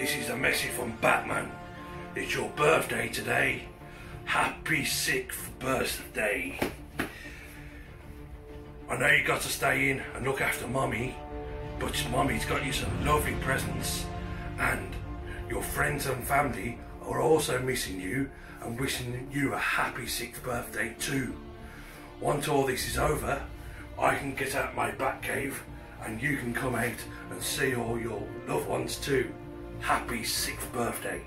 This is a message from Batman. It's your birthday today. Happy sixth birthday. I know you got to stay in and look after Mummy, but Mummy's got you some lovely presents, and your friends and family are also missing you and wishing you a happy sixth birthday too. Once all this is over, I can get out my bat cave and you can come out and see all your loved ones too. Happy sixth birthday.